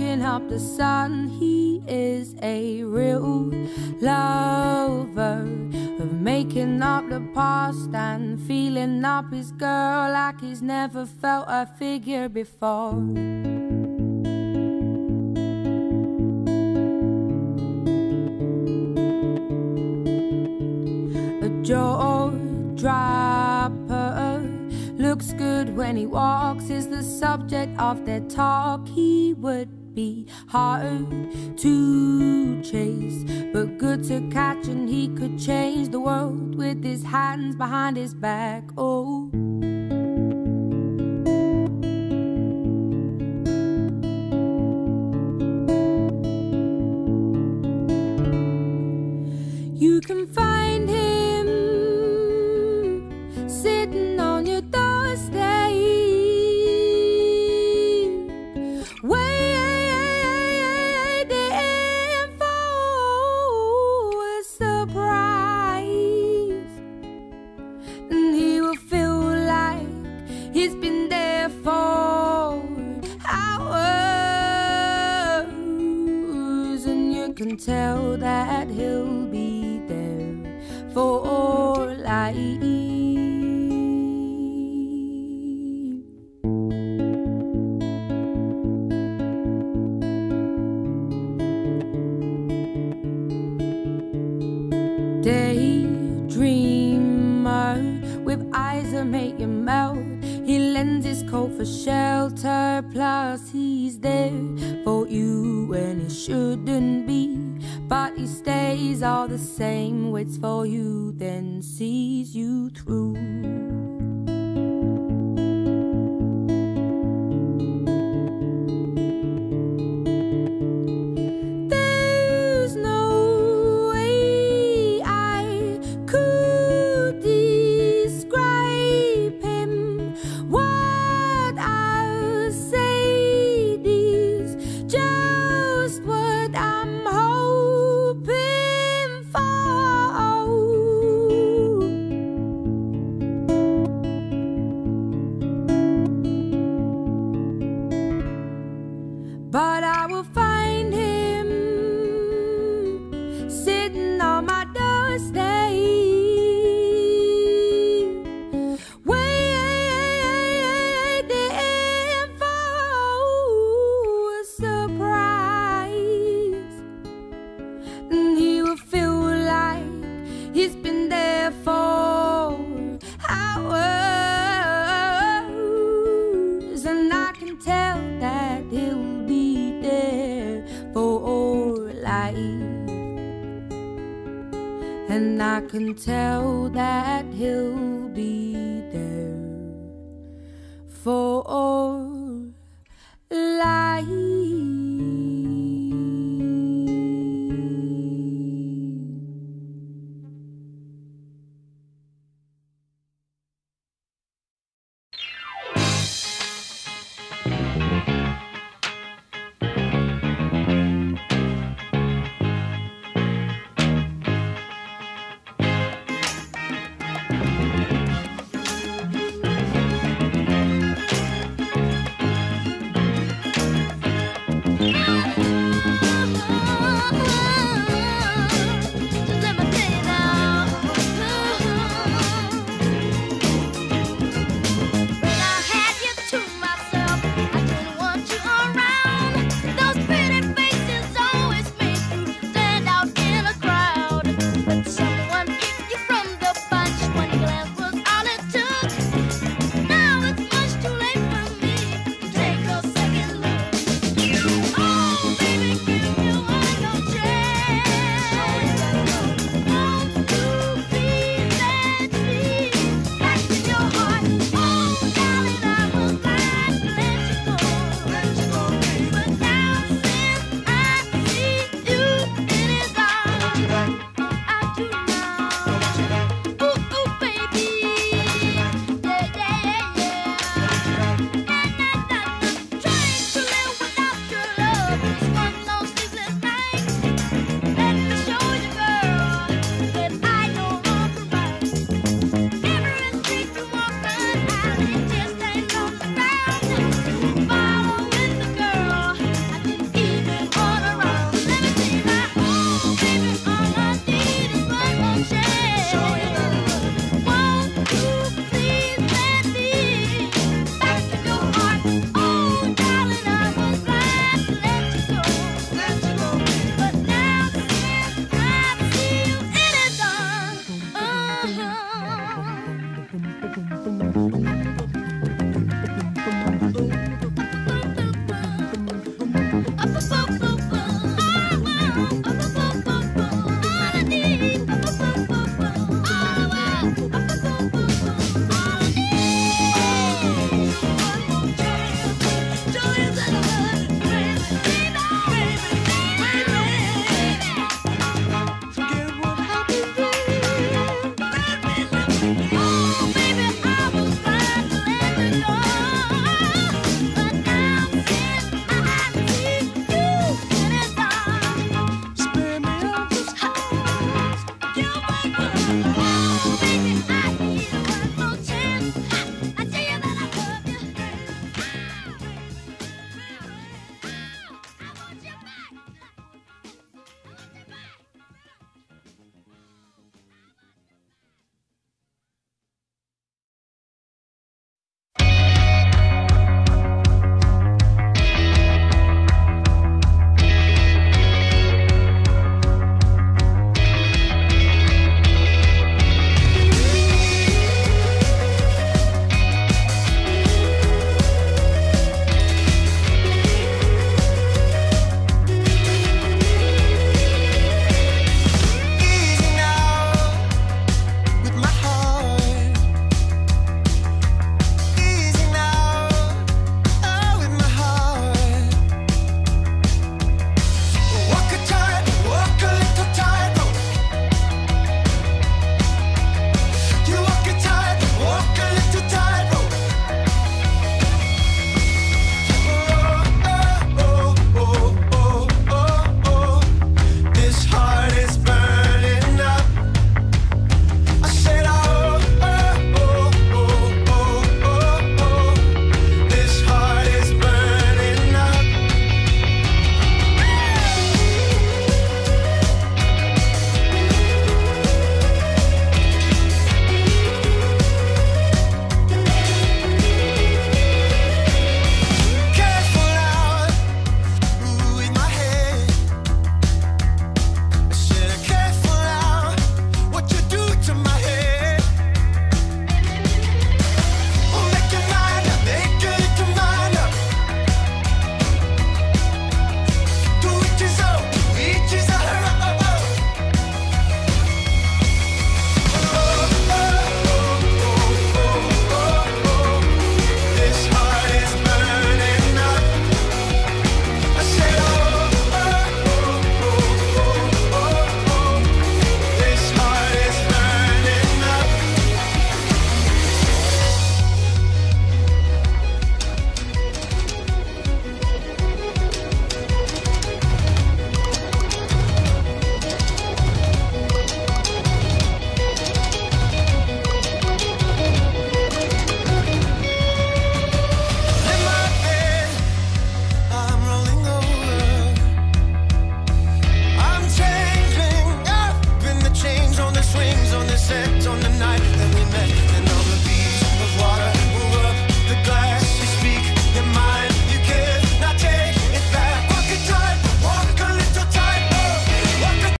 soaking up the sun. He is a real lover of making up the past and feeling up his girl like he's never felt a figure before. A jaw dropper looks good when he walks, is the subject of their talk. He would be hard to chase, but good to catch, and he could change the world with his hands behind his back. Oh. Can tell that he'll be there for life. Daydreamer with eyes that make you melt. He lends his coat for shelter, plus he's there for you when he shouldn't be. But he stays all the same, waits for you, then sees you through. Can tell that he'll be there for all life. And I can tell that he'll be there for all life.